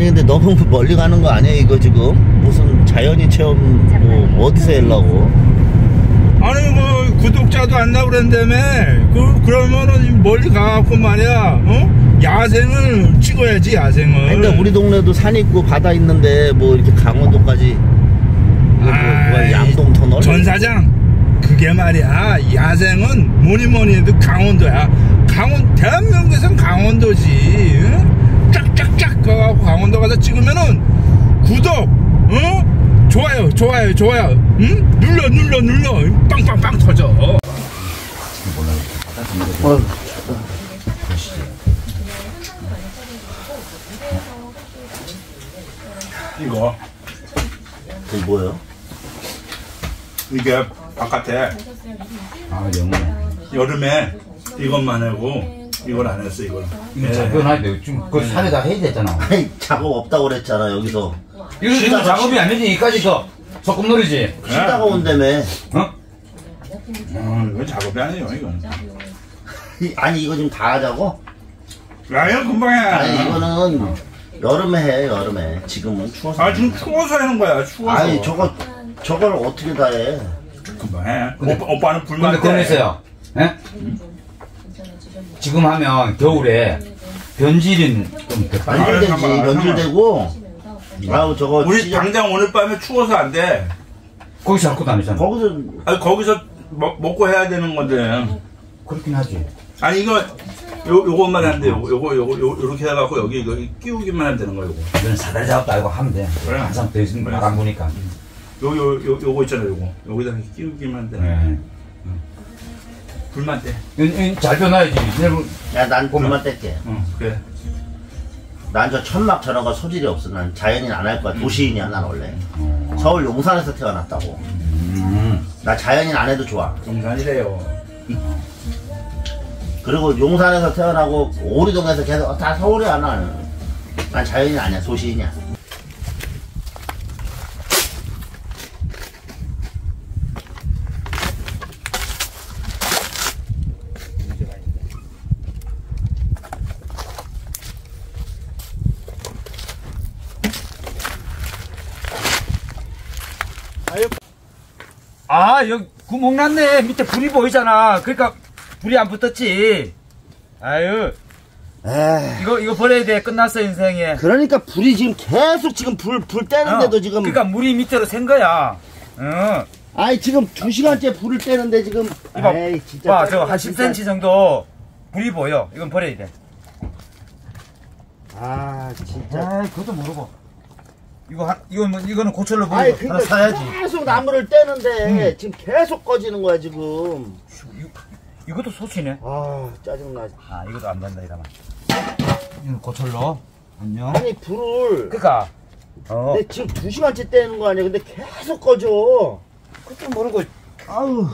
아니 근데 너무 멀리 가는 거 아니야? 이거 지금? 무슨 자연인 체험 뭐 어디서 하려고? 아니 뭐 구독자도 안 나고 그랬다며 그 그러면은 멀리 가갖고 말이야 어? 야생을 찍어야지 야생을. 그러니까 우리 동네도 산 있고 바다 있는데 뭐 이렇게 강원도까지 뭐, 양동 터널? 전 사장. 그게 말이야 야생은 뭐니 뭐니 해도 강원도야. 강원 대한민국에선 강원도지 응? 가갖고 강원도 가서 찍으면은 구독 어 좋아요 좋아요 좋아요. 응? 눌러 눌러 눌러. 빵빵빵 터져. 어, 이거. 그게 뭐예요? 이게 바깥에 아 영네. 여름에 이것만 하고 이걸 안 했어 이걸 이거 작업해야 돼. 지금 그 산에다 해야 되잖아. 아니 작업 없다고 그랬잖아 여기서 이거 지금 작업이 아니지. 이까지 더 소꿉놀이지. 쉬다가 온다며 어? 음, 이건 작업이 아니에요 이건 이- 아니 이거 지금 다 하자고? 야 이거 금방 해 아니 이거는 여름에 해 여름에 지금은 추워서 아 지금 추워서 하는 거야 추워서 아니 저거 저걸 어떻게 다 해 금방 해 오빠, 오빠는 불만 근데 그건 있어요. 예? 지금 하면 겨울에 변질은 좀더 빨리. 잠깐만, 연질되고 아우 저거 우리 진짜 당장 오늘 밤에 추워서 안 돼 거기 잡고 다니잖아. 거기서 아니 거기서 먹, 먹고 해야 되는 건데 그렇긴 하지. 아니 이거 요, 요것만 하면 돼 요거 요거 요거 요- 요렇게 해갖고 여기 이거 끼우기만 하면 되는 거야 요거 이건 사다리 잡았다 이거 하면 돼. 그래. 항상 더 있으면 그래. 바람 부니까. 요, 요, 요, 요거 있잖아 요거 여기다 이렇게 끼우기만 하면 되는 거야 네. 불만 떼 잘 변화야지. 내일 야난 불만 뗄게. 응, 그래. 난 저 천막 저런 거 소질이 없어. 난 자연인 안 할 거야. 도시인이야 난 원래. 서울 용산에서 태어났다고. 음. 나 자연인 안 해도 좋아. 동산이래요. 그리고 용산에서 태어나고 오리동에서 계속 다 서울이야 나는 난 자연인 아니야 도시인이야 아, 여기 구멍 났네. 밑에 불이 보이잖아. 그러니까 불이 안 붙었지. 아유, 에이 이거 이거 버려야 돼. 끝났어 인생에. 그러니까 불이 지금 계속 지금 불, 불 떼는데도 어, 지금 그러니까 물이 밑으로 샌 거야. 어. 아니 지금 두 시간째 불을 떼는데 지금 이봐, 에이 진짜 봐, 저한 진짜. 10cm 정도 불이 보여. 이건 버려야 돼. 아 진짜 아, 그것도 모르고. 이거 한, 이건 뭐, 이거는 고철로 아니 버리고 하나 그러니까 사야지. 계속 나무를 떼는데 지금 계속 꺼지는 거야 지금 이거, 이것도 소치네. 아 짜증나 아, 이것도 안 된다 이러면. 이건 고철로. 안녕. 아니 불을 그니까. 어. 근데 지금 두 시간째 떼는 거 아니야 근데 계속 꺼져 그것도 모르고 아우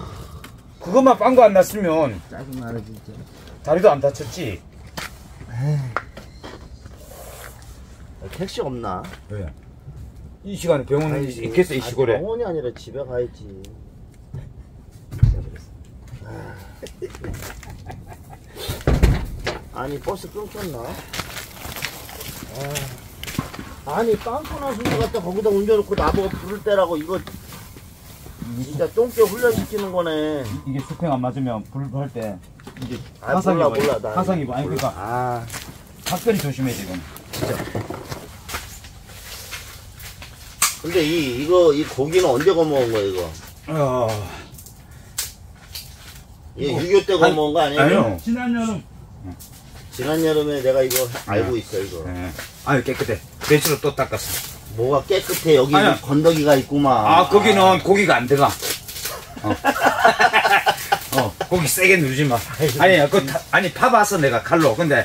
그것만 빵거 안 났으면 짜증나네 진짜 다리도 안 다쳤지. 택시 없나? 왜? 이 시간에 병원에 아이씨, 있겠어 이 아, 시골에. 병원이 아니라 집에 가야지 아니 버스 끊겼나? 아, 아니 빵꾸나 순서 갖다 거기다 옮겨놓고 나보고 불을 떼라고 이거 진짜 똥개 훈련시키는 거네 이게 수평 안 맞으면 불할 때 이제 아 화상 몰라. 몰라 나 화상 입어. 아니 몰라. 그러니까 아 각별히 조심해 지금. 근데 이 이거 이 고기는 언제 거먹은 거야 이거? 어. 이게 6.25때 거먹은 거 아니에요? 아니요. 지난 여름 지난 여름에 내가 이거 알고 있어 이거 네. 아유 깨끗해. 배추로 또 닦았어. 뭐가 깨끗해 여기 아니야. 건더기가 있구만 아 거기는 고기가 안 들어가. 어. 어 고기 세게 누르지 마. 아니 그 타- 아니 파봤어 내가 칼로. 근데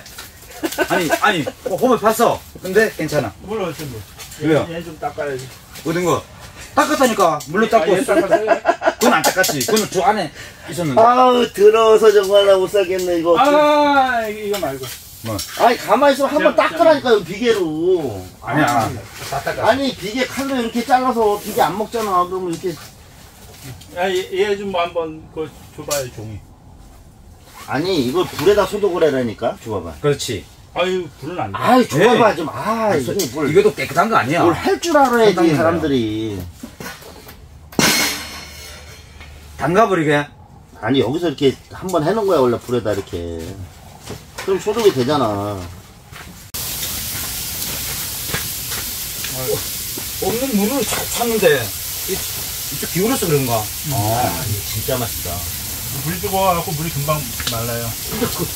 아니 아니 홈을 팠어. 근데 괜찮아. 뭘 어째 뭐 왜요? 얘 좀 닦아야지 모든 거 닦았다니까 물로 닦고 아, 얘? 그건 안 닦았지. 그건 저 안에 있었는데. 아우 더러워서 정말 나 못 살겠네 이거 아 이거 말고 아니 가만히 있으면 한번 자, 닦으라니까요 비계로 아니야. 다 닦았어. 아니 비계 칼로 이렇게 잘라서 비계 안 먹잖아 그러면 이렇게 야얘좀 뭐 한번 그 줘봐요 종이 아니 이걸 불에다 소독을 해라니까 줘봐봐 그렇지. 아유 불은 안 돼. 아이 줘봐 에이. 좀아 이게 뭘 이것도 깨끗한 거 아니야. 뭘 할 줄 알아야지 사람들이 담가버리게. 아니 여기서 이렇게 한 번 해놓은 거야 원래 불에다 이렇게 그럼 소독이 되잖아 없는 물을 잘 찾는데 이- 이쪽 기울어서 그런가? 아, 이거 진짜 맛있다 물이 뜨거워갖고 물이 금방 말라요. 근데 그,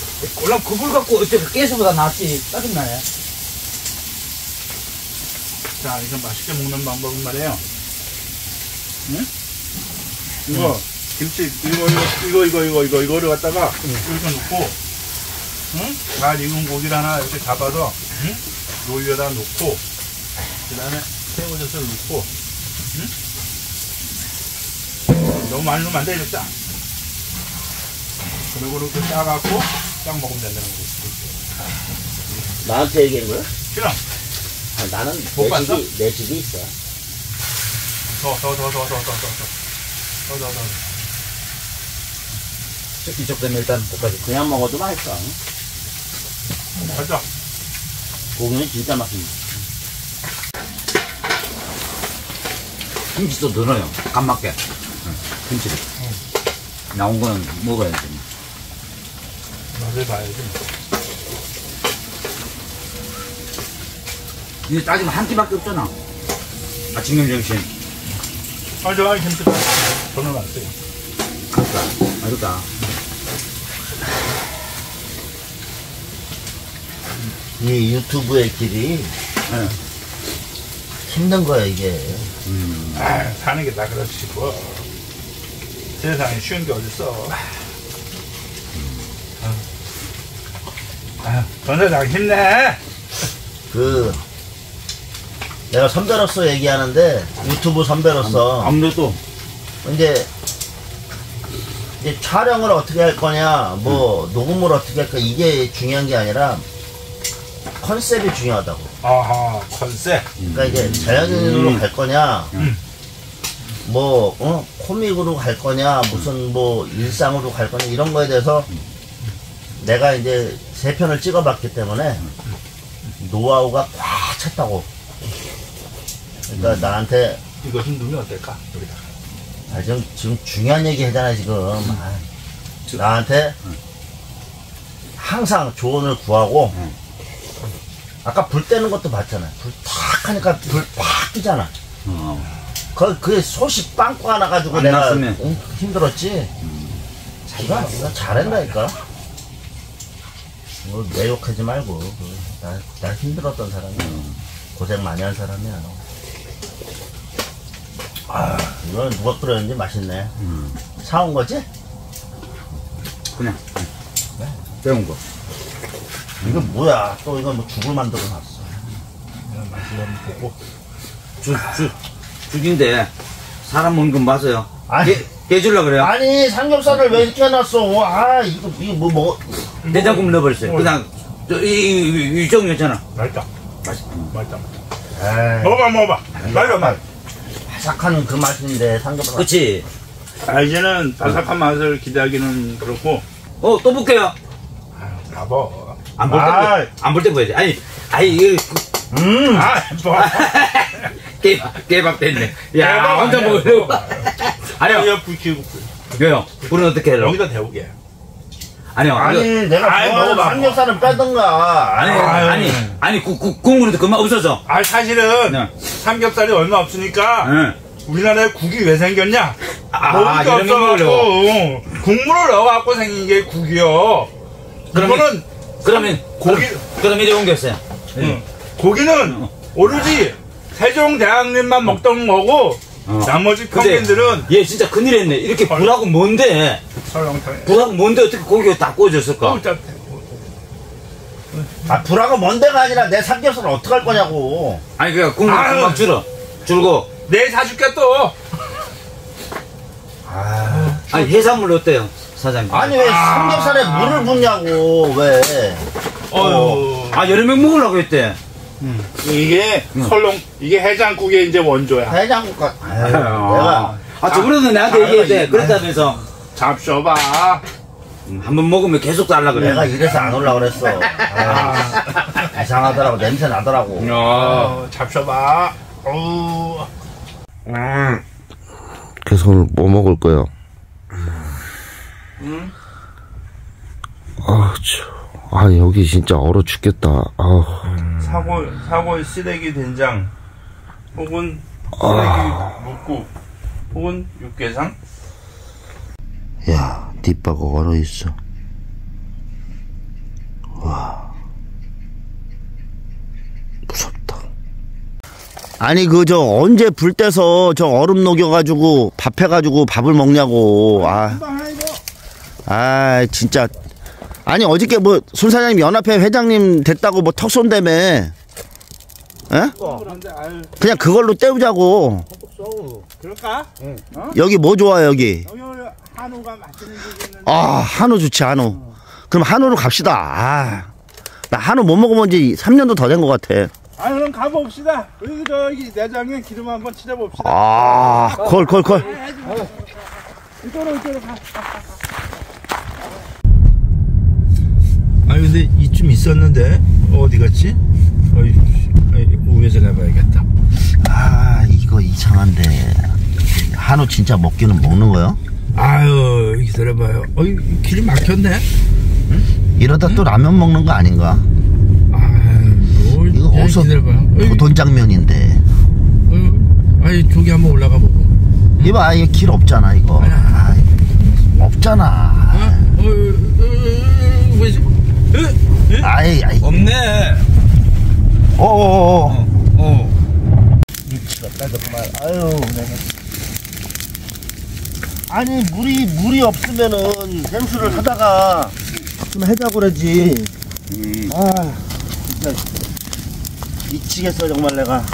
원래 그불 갖고 어째 그 깨서보다 낫지. 짜증나네. 자, 이거 맛있게 먹는 방법은 말이에요. 응? 이거, 김치, 이거, 이거, 이거, 이거, 이거, 이거, 이거를 갖다가 이렇게 넣고, 응? 잘 익은 고기를 하나 이렇게 잡아서, 응? 요 위에다 놓고, 그 다음에 새우젓을 넣고, 응? 너무 많이 넣으면 안 짜. 그리고 이렇게 짜갖고, 딱 먹으면 된다는 거지. 나한테 얘기한 거야? 싫어. 아, 나는 못내 봤어? 집이 내 집이 있어 더, 더, 더, 더, 더, 더, 더, 더, 더, 더, 더. 이쪽 때문에 일단 볶아줘. 그냥 먹어도 맛있어 가자. 고기는 진짜 맛있네 김치도 넣어요. 간 맞게. 응, 김치를. 나온 거는 먹어야지. 봐야지. 이게 따지면 한 끼밖에 없잖아. 아침 점심. 아, 저, 김치 봐. 저는 안 써요. 그러니까. 그러니까. 이 유튜브의 길이 예. 힘든 거야 이게 음. 아, 사는 게 다 그렇지, 뭐. 세상에 쉬운 게 어딨어. 전사장 힘내! 그 내가 선배로서 얘기하는데 유튜브 선배로서 아무래도 이제 이제 촬영을 어떻게 할 거냐 뭐 녹음을 어떻게 할 거냐 이게 중요한 게 아니라 컨셉이 중요하다고 아하, 컨셉. 그러니까 이제 자연인으로 음. 갈 거냐 음. 뭐 어? 코믹으로 갈 거냐 무슨 뭐 일상으로 갈 거냐 이런 거에 대해서 내가 이제 세 편을 찍어봤기 때문에 노하우가 꽉 찼다고 그러니까 나한테 이거 좀 넣으면 어떨까? 여기다가. 아, 지금, 지금 중요한 얘기 하잖아, 지금. 아, 나한테 항상 조언을 구하고, 응. 아까 불 떼는 것도 봤잖아. 불탁 하니까 불 팍 뜨잖아. 어. 그, 그게 솥이 빵꾸 하나 가지고 안 내가 났으면. 응, 힘들었지. 자기가 나 잘한다니까. 뭐 매욕하지 말고. 그, 나, 나 힘들었던 사람이야. 고생 많이 한 사람이야. 아, 이건 누가 끓였는지 맛있네. 음. 사온 거지? 그냥. 네. 배운 거. 이거 뭐야? 또 이거 뭐 죽을 만들어 놨어. 맛을 한번 보고. 죽, 죽, 죽인데, 사람 먹는 건 맞아요. 아니. 깨, 깨줄라 그래요? 아니 삼겹살을 왜 이렇게 해놨어? 아 이거 이거 뭐 먹어? 내장국 넣어버렸어요. 어. 그냥, 저, 이, 이, 이, 이쪽 있잖아. 맛있다. 맛있, 맛있다. 에이, 먹어봐, 먹어봐. 말려, 말. 바삭한 그 맛인데 삼겹살. 그치? 아, 이제는 바삭한 맛을 기대하기는 그렇고. 어, 또 볼게요. 아유, 가봐. 안볼 때, 아. 보- 안볼 때 보야지. 아니, 아니, 이거, 그, 음. 아, 뭐. 깨밥, 깨밥 됐네. 야, 깨밥 혼자 먹으려고. 그거. 아니요, 켜고. 왜요? 불은 어떻게 해요? 여기다 데우게. 아니요, 아니 이거- 내가 아이, 좋아하는 먹어봐. 삼겹살은 빼던가. 아니, 아유. 아니, 아니, 국, 국, 국물도 금방 없어져. 아, 사실은 네. 삼겹살이 얼마 없으니까 응. 우리나라에 국이 왜 생겼냐? 아, 먹을 게 이런 거 없어갖고 국물을 넣어갖고 생긴 게 국이요. 그러면- 이거는 그러면, 고기, 그럼 이리 옮겼어요. 응. 고기는 오로지 세종대왕님만 먹던 거고 어. 나머지 평민들은 얘 진짜 큰일 했네. 이렇게 불하고 뭔데? 설렁탕에 불하고 뭔데 어떻게 고기가 다 구워졌을까? 어, 짜- 아 불화가 먼데가 아니라 내 삼겹살을 어떻게 할 거냐고. 아니, 그니까 국물 아유. 금방 줄어. 줄고. 내일 사줄게 또. 아, 아니, 해산물 어때요? 사장님. 아니 왜 아. 삼겹살에 물을 붓냐고 왜? 어휴. 아, 여러 명 먹으려고 했대. 이게 응. 설렁 이게 해장국의 이제 원조야. 해장국 같. 아유, 내가 아, 저번에도 나한테 아, 얘기했대. 이- 그랬다면서. 잡숴봐. 음, 한번 먹으면 계속 달라 그래. 내가 이래서 안 올라 그랬어. 아, 이상하더라고. 냄새 나더라고. 야. 어, 잡숴봐. 어우. 그래서 오늘 뭐 먹을 거요? 응? 아, 저, 아 여기 진짜 얼어 죽겠다. 아, 사골, 사골 시래기 된장. 혹은 시래기 묵국. 혹은 육개장. 야, 뒷바가 얼어 있어. 와, 무섭다. 아니 그 저 언제 불 떼서 저 얼음 녹여가지고 밥 해가지고 밥을 먹냐고. 아, 아 진짜. 아니 어저께 뭐 손사장님 연합회 회장님 됐다고 뭐 턱 쏜다며. 에? 아유, 그냥 그걸로 때우자고. 그럴까? 여기 뭐 좋아 여기? 한우가 맛있는. 아 한우 좋지 한우. 그럼 한우로 갑시다. 아, 나 한우 못 먹어본 지 3년도 더 된 것 같아. 아 그럼 가봅시다. 여기 저기 내장에 기름 한번 칠해봅시다. 아, 콜, 콜, 콜. 이쪽으로 이쪽으로 가. 아 근데 이쯤 있었는데 어디 갔지? 어이, 위에서 가봐야겠다. 아, 이거 이상한데. 한우 진짜 먹기는 먹는 거요? 아유 기다려봐요. 어이 길이 막혔네. 이러다 또 라면 먹는 거 아닌가? 아유 이거 어디서 도돈장면인데. 어이, 아이 저기 한번 올라가 보고. 이봐, 이거 길 없잖아, 이거. 아, 없잖아. 어? 어? 어? 에? 에? 아이, 아이. 없네. 어어 어. 어. 미치겠다, 정말. 아유, 내가. 아니, 물이, 물이 없으면은 생수를 하다가 좀 해자고 그러지. 아, 진짜. 미치겠어, 정말 내가.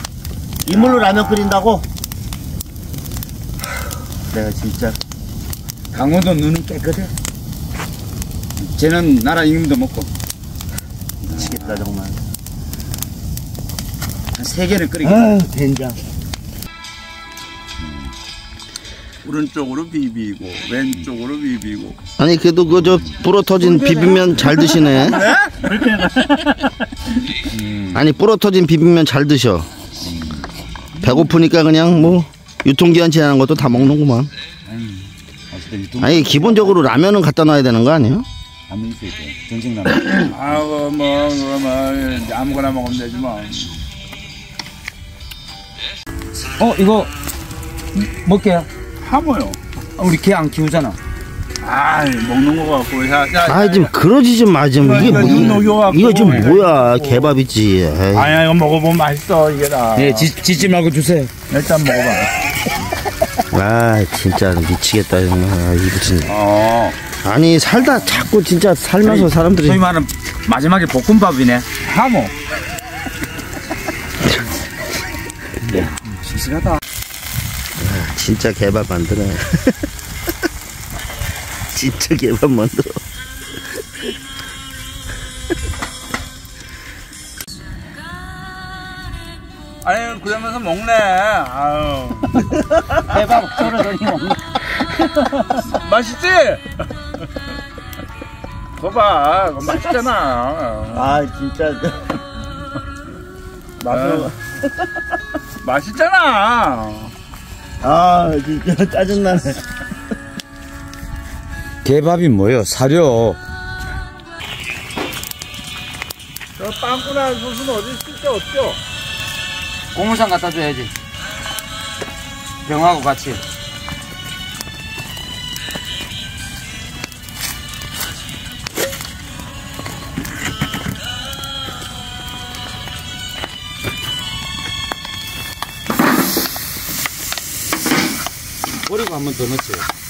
이물로 라면 끓인다고? 하, 내가 진짜. 강원도 눈은 깨끗해. 쟤는 나라 임금도 먹고 미치겠다, 정말. 한 세 개는 끓이고. 아유, 된장. 오른쪽으로 비비고 왼쪽으로 비비고. 아니, 그래도 그, 저, 불어 터진 비빔면 잘 드시네. 아니, 불어 터진 비빔면 잘 드셔. 배고프니까 그냥 뭐, 유통기한 지나는 것도 다 먹는구만. 아니, 기본적으로 라면은 갖다 놔야 되는 거 아니에요? 라면 있어야 돼. 전생 라면. 아우 뭐, 뭐, 뭐 아무거나 먹으면 되지 뭐. 어 이거 먹게요. 하모요. 아, 우리 개 안 키우잖아. 아 먹는 거 같고 자, 자, 아, 좀 그러지 좀 마, 좀. 이게 이거 뭐, 이거 좀 이거 뭐야, 개밥이지. 에이. 아야 이거 먹어보면 맛있어 이게 다. 예, 지, 짖지 말고 주세요. 일단 먹어봐. 아, 진짜 미치겠다, 정말. 아, 이거 진짜. 어. 아니, 살다 자꾸 진짜 살면서 사람들이. 소위 말하는 마지막에 볶음밥이네. 하모. 싱싱하다. 진짜 개밥 만드네. 진짜 개밥 만들어. 아니 그러면서 먹네. 아유. 대박 썰어더니 먹네. 맛있지? 그거 봐, 그거 맛있잖아. 아, 진짜. 맛은 맛있잖아. 아, 진짜 짜증나네. 개밥이 뭐예요? 사료. 저 빵꾸나 소스는 어디 있을 데 없죠? 고물상 갖다 줘야지. 병하고 같이. 버리고 한 번 더 넣지.